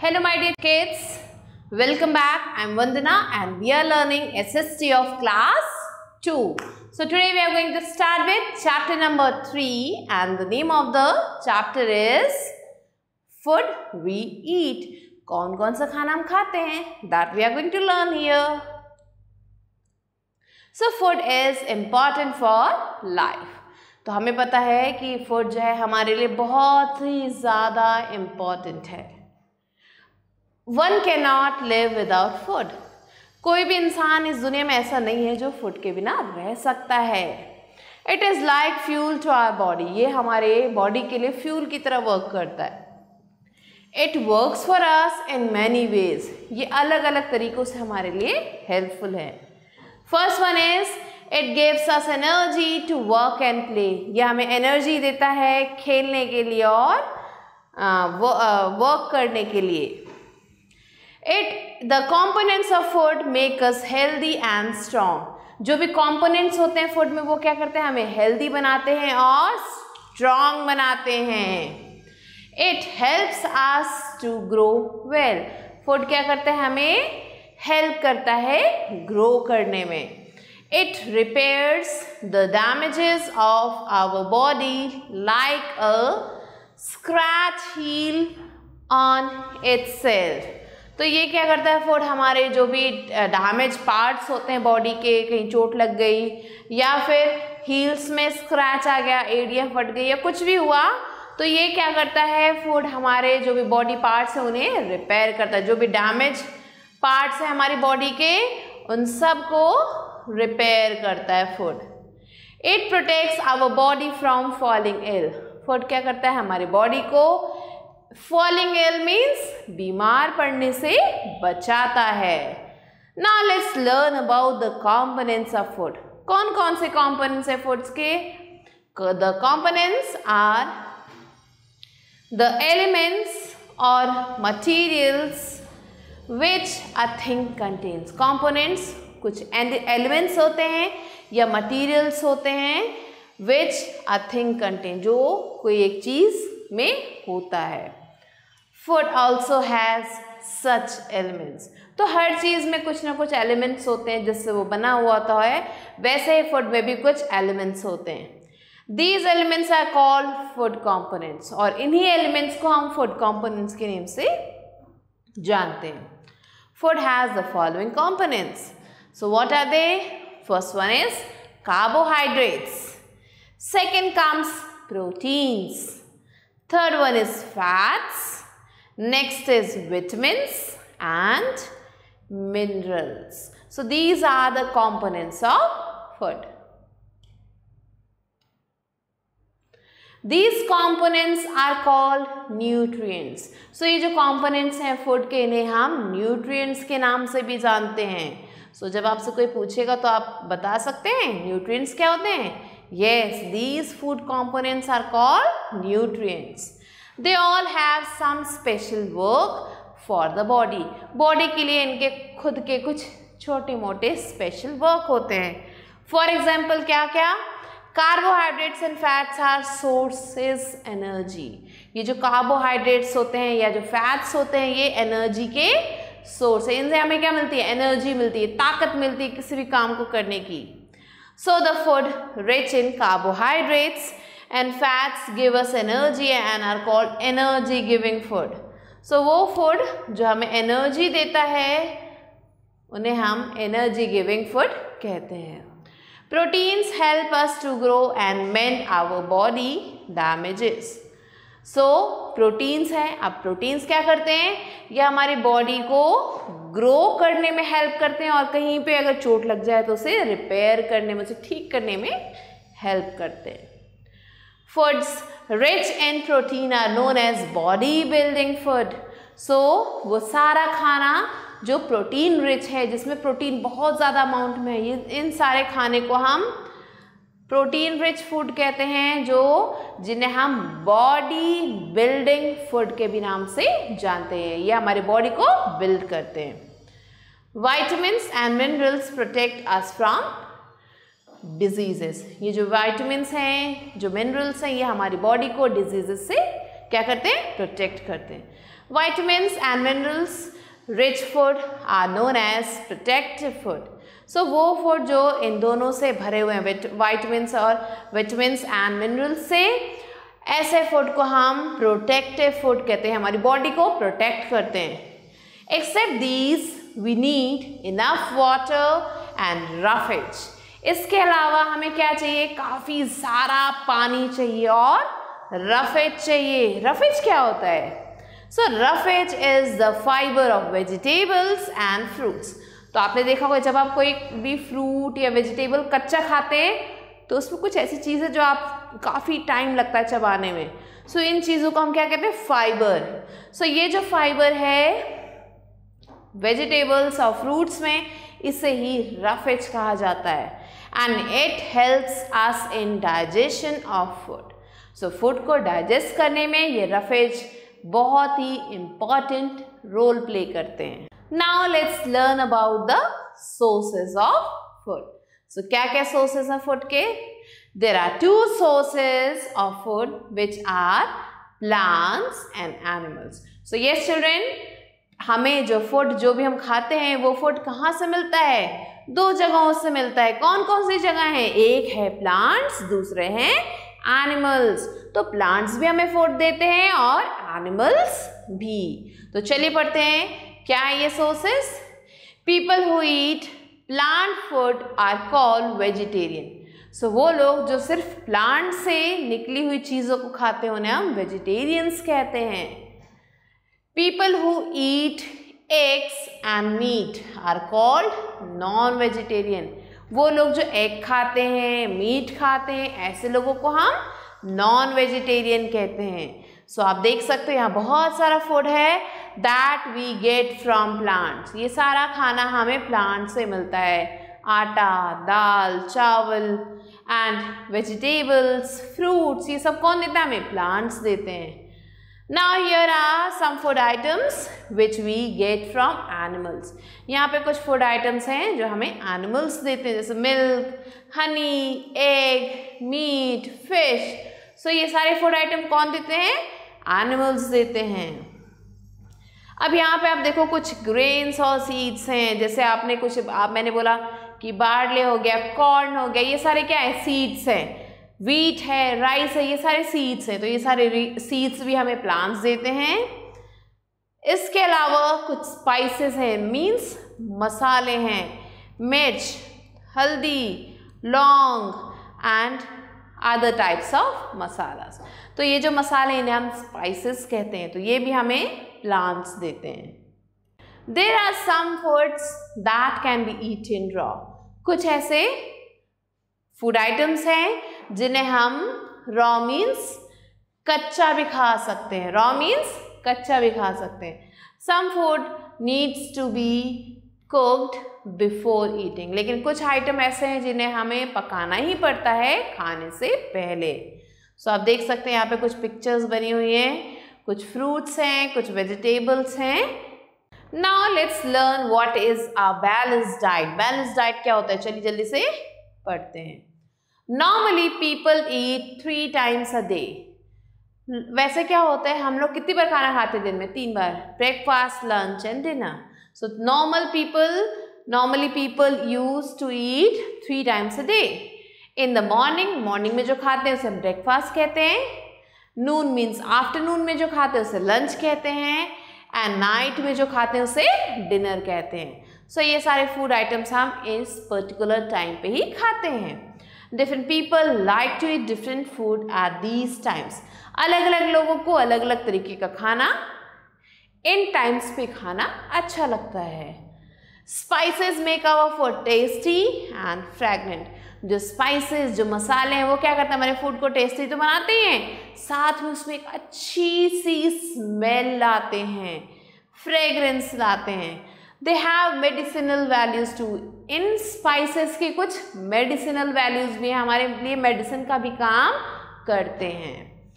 Hello my dear kids. Welcome back. I'm Vandana and we are learning SST of class 2. So today we are going to start with chapter number 3 and the name of the chapter is Food We Eat. कौन कौन सा खाना हम खाते हैं That we are going to learn here. So food is important for life. तो हमें पता है कि फ़ूड जो है हमारे लिए बहुत ही ज़्यादा इंपॉर्टेंट है one can not live without food कोई भी इंसान इस दुनिया में ऐसा नहीं है जो फ़ूड के बिना रह सकता है। It is like fuel to our body ये हमारे बॉडी के लिए फ्यूल की तरह वर्क करता है। It works for us in many ways ये अलग अलग तरीक़ों से हमारे लिए हेल्पफुल है। First one is it gives us energy to work and play ये हमें एनर्जी देता है खेलने के लिए और वर्क करने के लिए। It the components of food make us healthy and strong जो भी कॉम्पोनेंट्स होते हैं फ़ूड में, वो क्या करते हैं? हमें हेल्दी बनाते हैं और स्ट्रॉन्ग बनाते हैं। It helps us to grow well food क्या करते हैं? हमें हेल्प करता है ग्रो करने में। It repairs the damages of our body like a scratch heal on its self तो ये क्या करता है फ़ूड हमारे जो भी डैमेज पार्ट्स होते हैं बॉडी के, कहीं चोट लग गई, या फिर हील्स में स्क्रैच आ गया एरिया फट गई, या कुछ भी हुआ तो ये क्या करता है फ़ूड हमारे जो भी बॉडी पार्ट्स हैं उन्हें रिपेयर करता है। जो भी डैमेज पार्ट्स हैं हमारी बॉडी के, उन सबको रिपेयर करता है food it protects our body from falling ill food क्या करता है? हमारी बॉडी को फॉलिंग एल मीन्स बीमार पड़ने से बचाता है। Now let's learn about the components of food कौन कौन से कॉम्पोनेंट्स है फूड्स के? The components are the elements or materials which a thing contains components कुछ एलिमेंट्स होते हैं या मटीरियल्स होते हैं विच अ थिंग कंटेन जो कोई एक चीज़ में होता है। Food also has such elements तो हर चीज़ में कुछ ना कुछ एलिमेंट्स होते हैं, जिससे वो बना हुआ तो है। वैसे ही फ़ूड में भी कुछ एलिमेंट्स होते हैं। These elements are called food components और इन्हीं एलिमेंट्स को हम फ़ूड कॉम्पोनेंट्स के नेम से जानते हैं। Food has the following components so what are they first one is carbohydrates second comes proteins third one is fats next is vitamins and minerals so these are the components of food these components are called nutrients so ये जो components हैं food के इन्हें हम nutrients के नाम से भी जानते हैं so जब आपसे कोई पूछेगा तो आप बता सकते हैं nutrients क्या होते हैं Yes, these food components are called nutrients. They all have some special work for the body. Body के लिए इनके खुद के कुछ छोटे मोटे special work होते हैं। For example, क्या क्या carbohydrates and fats are sources energy ये जो कार्बोहाइड्रेट्स होते हैं या जो फैट्स होते हैं ये एनर्जी के सोर्स है। इनसे हमें क्या मिलती है? एनर्जी मिलती है ताकत मिलती है किसी भी काम को करने की। So the food rich in carbohydrates and fats give us energy and are called energy giving food. So वो food जो हमें energy देता है उन्हें हम energy giving food कहते हैं Proteins help us to grow and mend our body damages. So so, proteins हैं अब प्रोटीन्स क्या करते हैं? ये हमारी बॉडी को ग्रो करने में हेल्प करते हैं और कहीं पे अगर चोट लग जाए तो उसे रिपेयर करने में उसे ठीक करने में हेल्प करते हैं। Foods rich in protein are known as body building food so वो सारा खाना जो प्रोटीन रिच है जिसमें प्रोटीन बहुत ज़्यादा अमाउंट में है ये इन सारे खाने को हम प्रोटीन रिच फ़ूड कहते हैं जो जिन्हें हम बॉडी बिल्डिंग फ़ूड के भी नाम से जानते हैं। ये हमारे बॉडी को बिल्ड करते हैं। Vitamins and minerals protect us from diseases ये जो वाइटमिन्स हैं, जो मिनरल्स हैं, ये हमारी बॉडी को डिजीजेस से क्या करते हैं? प्रोटेक्ट करते हैं। Vitamins and minerals rich food are known as protective food so वो फ़ूड जो इन दोनों से भरे हुए हैं वाइटमिन और विटामिन एंड मिनरल्स से ऐसे फ़ूड को हम प्रोटेक्टिव फ़ूड कहते हैं हमारी बॉडी को प्रोटेक्ट करते हैं except these we need enough water and roughage इसके अलावा हमें क्या चाहिए काफ़ी सारा पानी चाहिए और रफेज चाहिए रफेज क्या होता है so roughage is the fibre of vegetables and fruits तो आपने देखा होगा जब आप कोई भी फ्रूट या वेजिटेबल कच्चा खाते हैं तो उसमें कुछ ऐसी चीज़ है जो आप काफ़ी टाइम लगता है चबाने में। सो so, इन चीज़ों को हम क्या कहते हैं? फाइबर। सो so, ये जो फाइबर है वेजिटेबल्स और फ्रूट्स में इसे ही रफेज कहा जाता है। And it helps us in digestion of food so food को डाइजेस्ट करने में ये रफेज बहुत ही इंपॉर्टेंट रोल प्ले करते हैं। Now let's learn about the sources of food so क्या क्या सोर्सेज हैं फ़ूड के? There are two sources of food which are plants and animals so yes children हमें जो फ़ूड जो भी हम खाते हैं, वो फ़ूड कहाँ से मिलता है? दो जगहों से मिलता है। कौन कौन सी जगह है? एक है प्लांट्स दूसरे हैं एनिमल्स तो प्लांट्स भी हमें फ़ूड देते हैं और एनिमल्स भी। तो चलिए पढ़ते हैं। क्या है ये sources people who eat plant food are call vegetarian so वो लोग जो सिर्फ़ प्लांट से निकली हुई चीज़ों को खाते हैं, उन्हें हम वेजिटेरियंस कहते हैं। People who eat eggs and meat are called non vegetarian वो लोग जो एग खाते हैं मीट खाते हैं, ऐसे लोगों को हम नॉन वेजिटेरियन कहते हैं। सो so, आप देख सकते हो यहाँ बहुत सारा फ़ूड है that we get from plants ये सारा खाना हमें प्लांट से मिलता है. आटा दाल चावल एंड वेजिटेबल्स फ्रूट्स ये सब कौन देता है? हमें प्लांट्स देते हैं. Now here are some food items which we get from animals. यहाँ पे कुछ food items हैं जो हमें animals देते हैं जैसे milk, honey, egg, meat, fish. So ये सारे food item कौन देते हैं? Animals देते हैं। अब यहाँ पे आप देखो कुछ ग्रेन्स और सीड्स हैं। जैसे आपने कुछ, आप, मैंने बोला कि बार्ले हो गया कॉर्न हो गया, ये सारे क्या है? सीड्स हैं। वीट है राइस है, ये सारे सीड्स हैं। तो ये सारे सीड्स भी हमें प्लांट्स देते हैं। इसके अलावा कुछ स्पाइसेस हैं। मींस मसाले हैं। Mirch, haldi, laung and other types of masalas तो ये जो मसाले इन्हें हम स्पाइसेस कहते हैं तो ये भी हमें प्लांट्स देते हैं। There are some foods that can be eat in raw कुछ ऐसे फ़ूड आइटम्स हैं, जिन्हें हम रॉ मीन्स कच्चा भी खा सकते हैं। रॉ मीन्स कच्चा भी खा सकते हैं। Some food needs to be cooked before eating लेकिन कुछ आइटम ऐसे हैं जिन्हें हमें पकाना ही पड़ता है खाने से पहले। सो so, आप देख सकते हैं यहाँ पे कुछ पिक्चर्स बनी हुई हैं कुछ फ्रूट्स हैं कुछ वेजिटेबल्स हैं। Now let's learn what is a balance diet balance diet क्या होता है? चलिए जल्दी से पढ़ते हैं। Normally people eat three times a day वैसे क्या होता है? हम लोग कितनी बार खाना खाते हैं दिन में? तीन बार। Breakfast lunch and dinner so normal people normally people use to eat three times a day in the morning morning में जो खाते हैं उसे हम ब्रेकफास्ट कहते हैं. नून मीन्स आफ्टरनून में जो खाते हैं उसे लंच कहते हैं. एंड नाइट में जो खाते हैं उसे डिनर कहते हैं. सो so, ये सारे फ़ूड आइटम्स हम इस पर्टिकुलर टाइम पे ही खाते हैं. Different people like to eat different food at these times अलग अलग लोगों को अलग अलग तरीके का खाना इन टाइम्स पे खाना अच्छा लगता है। Spices make our for tasty and fragrant जो स्पाइसेस जो मसाले हैं, वो क्या करते हैं? हमारे फ़ूड को टेस्टी तो बनाते ही हैं। साथ में उसमें एक अच्छी सी स्मेल लाते हैं। फ्रेगरेंस लाते हैं। They have medicinal values too in spices के कुछ मेडिसिनल वैल्यूज़ भी हैं। हमारे लिए मेडिसिन का भी काम करते हैं।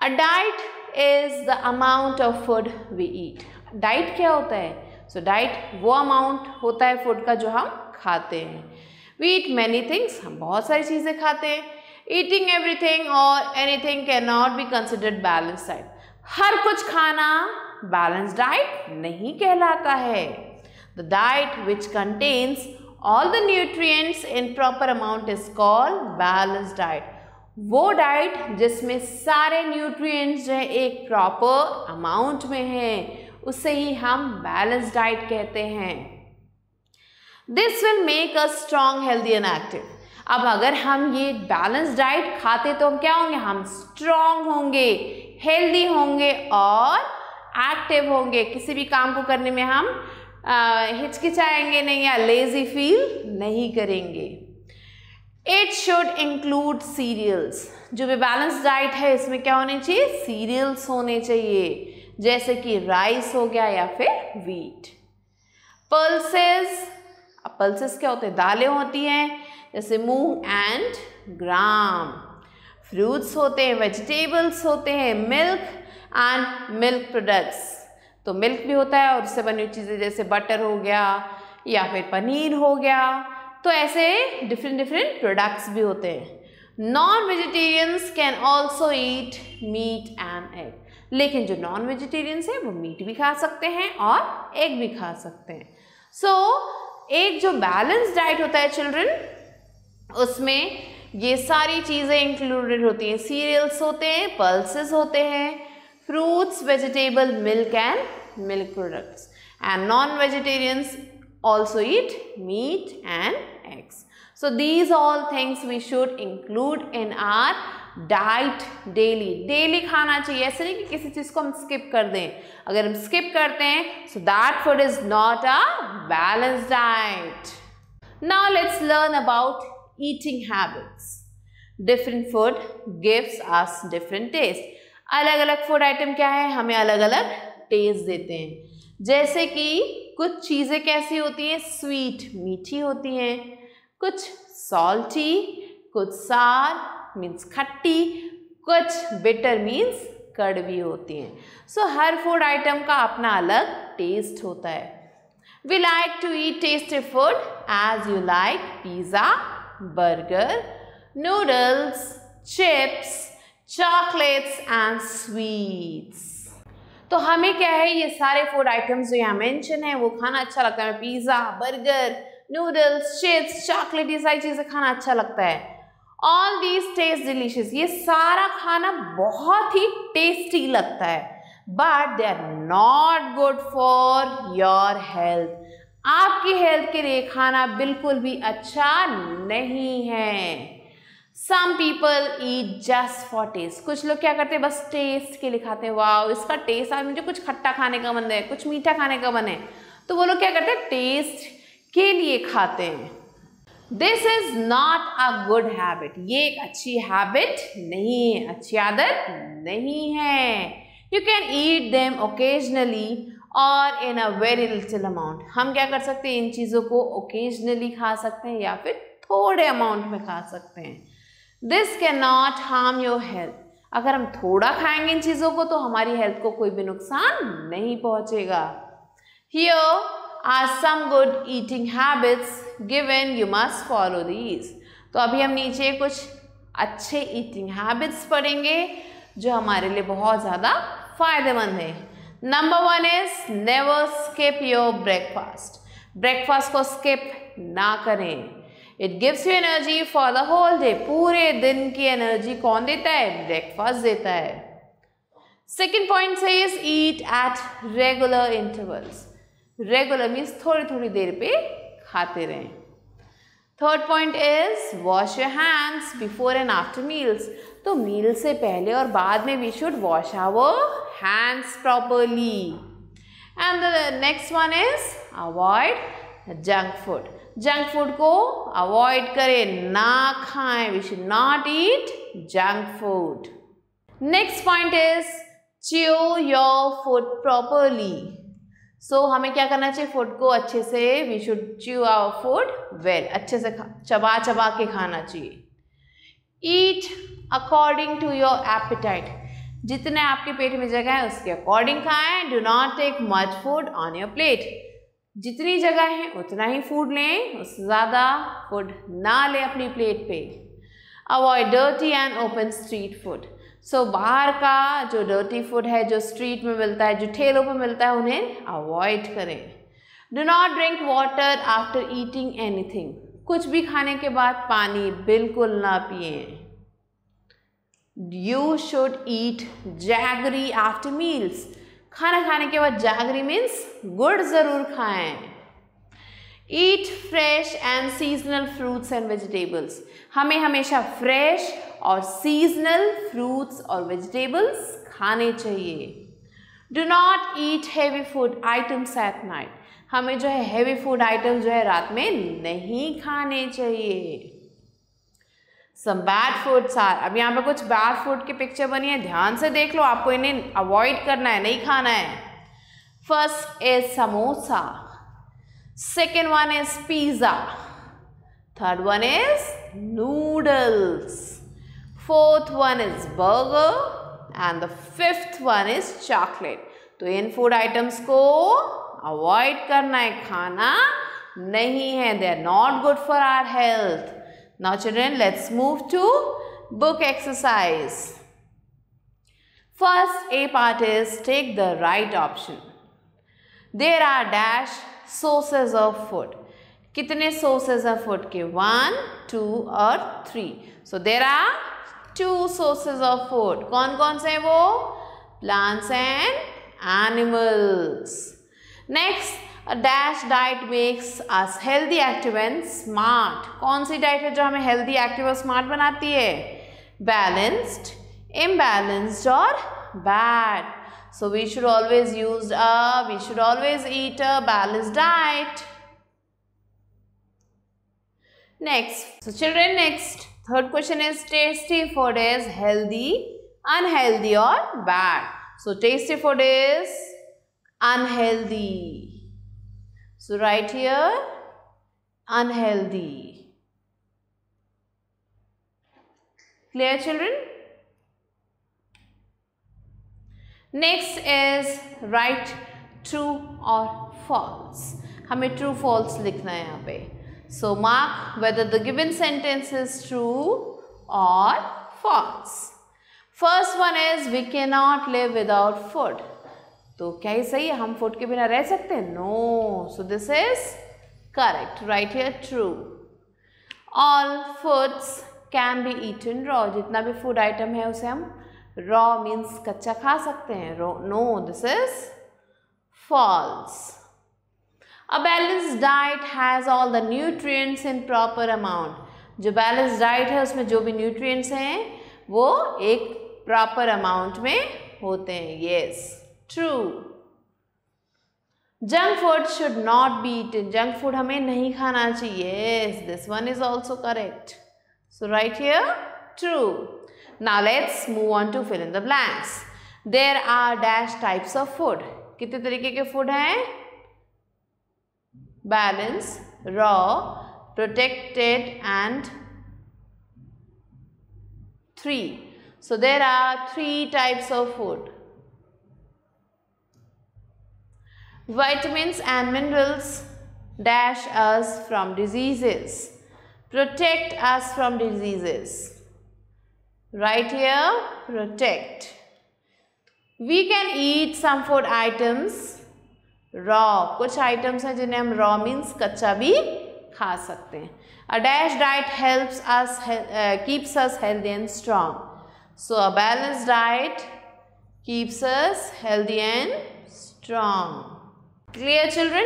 A diet is the amount of food we eat diet क्या होता है? सो so, डाइट वो अमाउंट होता है फ़ूड का जो हम खाते हैं. वी ईट मैनी थिंग्स हम बहुत सारी चीज़ें खाते हैं. Eating everything or anything can not be considered balance diet हर कुछ खाना बैलेंस डाइट नहीं कहलाता है. The diet which contains all the nutrients in proper amount is called balance diet वो डाइट जिसमें सारे न्यूट्रिएंट्स जो है, एक प्रॉपर अमाउंट में है, उसे ही हम बैलेंस डाइट कहते हैं। This will make a strong healthy and active अब अगर हम ये बैलेंस डाइट खाते तो हम क्या होंगे? हम स्ट्रॉन्ग होंगे हेल्दी होंगे और एक्टिव होंगे। किसी भी काम को करने में हम हिचकिचाएँगे नहीं या लेजी फील नहीं करेंगे। इट शुड इंक्लूड सीरियल्स जो भी बैलेंस डाइट है, इसमें क्या होने चाहिए? सीरियल्स होने चाहिए। जैसे कि राइस हो गया या फिर वीट पल्सेस पल्सेस क्या होते हैं? दालें होती हैं, जैसे मूंग एंड ग्राम फ्रूट्स होते हैं वेजिटेबल्स होते हैं मिल्क एंड मिल्क प्रोडक्ट्स तो मिल्क भी होता है और उससे बनी हुई चीज़ें जैसे बटर हो गया या फिर पनीर हो गया। तो ऐसे डिफरेंट डिफरेंट प्रोडक्ट्स भी होते हैं। Non vegetarians can also eat meat and egg लेकिन जो नॉन वेजिटेरियंस हैं वो मीट भी खा सकते हैं और एग भी खा सकते हैं। सो so, एक जो बैलेंस डाइट होता है चिल्ड्रन उसमें ये सारी चीज़ें इंक्लूडेड होती हैं। सीरियल्स होते हैं पल्सेस होते हैं fruits, vegetable, milk and milk products. And non-vegetarians also eat meat and eggs. So, these all things we should include in our diet daily daily खाना चाहिए, ऐसे नहीं कि किसी चीज़ को हम स्किप कर दें। अगर हम स्किप करते हैं so that food is not a balance diet now let's learn about eating habits different food gives us different taste. अलग अलग फ़ूड आइटम क्या है? हमें अलग अलग टेस्ट देते हैं। जैसे कि कुछ चीज़ें कैसी होती हैं? स्वीट मीठी होती हैं। कुछ सॉल्टी कुछ सार मीन्स खट्टी कुछ बिटर मीन्स कड़वी होती हैं। सो so, हर फ़ूड आइटम का अपना अलग टेस्ट होता है। We like to eat tasty food as you like pizza burger noodles chips chocolates and sweets तो हमें क्या है, ये सारे फ़ूड आइटम्स जो यहाँ मेंशन है, वो खाना अच्छा लगता है। Pizza burger noodles chips chocolate ये सारी चीज़ें खाना अच्छा लगता है। ऑल दीज टेस्ट डिलीशियस ये सारा खाना बहुत ही टेस्टी लगता है। But they are not good for your health आपकी हेल्थ के लिए खाना बिल्कुल भी अच्छा नहीं है। Some people eat just for taste कुछ लोग क्या करते हैं? बस टेस्ट के लिए खाते हैं। वाह इसका टेस्ट आज मुझे कुछ खट्टा खाने का मन है, कुछ मीठा खाने का मन है। तो वो लोग क्या करते हैं? टेस्ट के लिए खाते हैं। This is not a good habit ये एक अच्छी हैबिट नहीं है, अच्छी आदत नहीं है। You can eat them occasionally और in a very little amount हम क्या कर सकते हैं? इन चीज़ों को ओकेजनली खा सकते हैं या फिर थोड़े अमाउंट में खा सकते हैं। This can not harm your health अगर हम थोड़ा खाएँगे इन चीज़ों को तो हमारी हेल्थ को कोई भी नुकसान नहीं पहुंचेगा। Here are some good eating habits given you must follow these तो अभी हम नीचे कुछ अच्छे ईटिंग हैबिट्स पढ़ेंगे, जो हमारे लिए बहुत ज़्यादा फ़ायदेमंद है। Number one is never skip your breakfast breakfast को स्किप ना करें। It gives you energy for the whole day पूरे दिन की एनर्जी कौन देता है? ब्रेकफास्ट देता है। सेकेंड पॉइंट से is eat at regular intervals regular means थोड़ी थोड़ी देर पे खाते रहें। Third point is wash your hands before and after meals तो मील से पहले और बाद में we should wash our hands properly and the next one is avoid junk food junk food को अवॉइड करें, ना खाएँ। We should not eat junk food next point is chew your food properly so हमें क्या करना चाहिए? Food को अच्छे से we should chew our food well अच्छे से चबा चबा के खाना चाहिए। Eat according to your appetite जितने आपके पेट में जगह है, उसके अकॉर्डिंग खाएँ। Do not take much food on your plate जितनी जगह है, उतना ही फ़ूड लें उससे ज़्यादा फ़ूड ना लें अपनी प्लेट पे। Avoid dirty and open street food so बाहर का जो डर्टी फ़ूड है, जो स्ट्रीट में मिलता है, जो ठेलों पर मिलता है, उन्हें अवॉइड करें। Do not drink water after eating anything कुछ भी खाने के बाद पानी बिल्कुल ना पिए। You should eat jaggery after meals खाना खाने के बाद जागरी मीन्स गुड़ ज़रूर खाएँ। Eat fresh and seasonal fruits and vegetables हमें हमेशा फ्रेश और सीजनल फ्रूट्स और वेजिटेबल्स खाने चाहिए। Do not eat heavy food items at night हमें जो है हैवी फ़ूड आइटम्स जो है रात में नहीं खाने चाहिए। सम बैड फूड्स आर अब यहाँ पे कुछ बैड फ़ूड की पिक्चर बनी है, ध्यान से देख लो, आपको इन्हें अवॉइड करना है, नहीं खाना है। First is samosa second one is pizza third one is noodles fourth one is burger and the fifth one is chocolate. तो इन फ़ूड आइटम्स को अवॉइड करना है, खाना नहीं है। They are not good for our health Now children let's move to book exercise. First A part is take the right option. There are dash sources of food कितने sources of food के one two और three so there are two sources of food कौन कौन से वो plants and animals a dash diet makes us healthy active and smart कौन सी diet है जो हमें हेल्दी एक्टिव और स्मार्ट बनाती है? बैलेंस्ड इम्बैलेंस्ड और bad so we should always use a we should always eat a balanced diet next so children next third question is tasty food is healthy unhealthy और bad so tasty food is unhealthy So right here, unhealthy. Clear children? Next is right true और false हमें true false लिखना है यहाँ पे so mark whether the given sentence is true और false first one is we can not live without food तो क्या ही सही है? हम फ़ूड के बिना रह सकते हैं? No so this is correct right here true all foods can be eaten raw जितना भी फ़ूड आइटम है, उसे हम रॉ मीन्स कच्चा खा सकते हैं। Raw no this is false a balance diet has all the nutrients in proper amount जो बैलेंस डाइट है, उसमें जो भी न्यूट्रिएंट्स हैं, वो एक प्रॉपर अमाउंट में होते हैं। Yes true junk food should not be in junk food हमें नहीं खाना चाहिए. This one is also correct so right here true ना let's move on to fill in the blanks there are dash types of food कितने तरीके के food हैं? Balance raw protected and three so there are three types of food Vitamins and minerals dash us from diseases, protect us from diseases. Right here, protect. We can eat some food items raw. कुछ items हैं जिन्हें हम raw means कच्चा भी खा सकते हैं. A dash diet helps us, uh, keeps us healthy and strong. So a balanced diet keeps us healthy and strong. Clear children?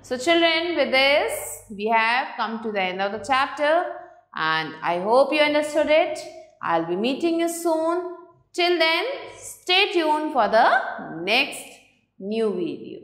So children with this we have come to the end of the chapter and I hope you understood it. I'll be meeting you soon. Till then, stay tuned for the next new video.